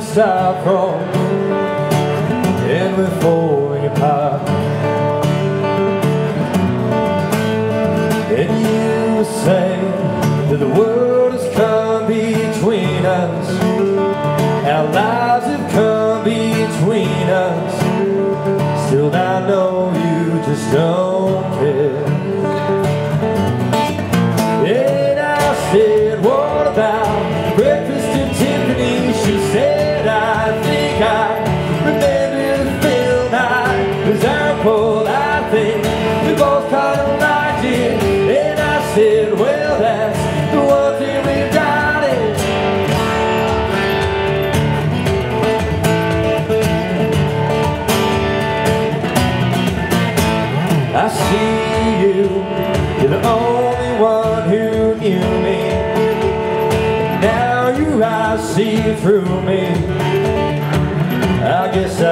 sorrow through me. I guess I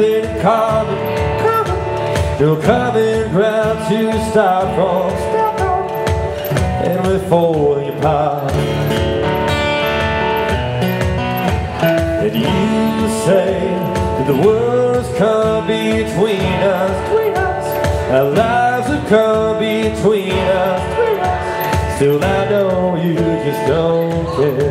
nothing in common, common. No common ground to start from, start on, and we're falling apart. And you say that the world's come between us, between us. Our lives have come between us. Still, I know you just don't care.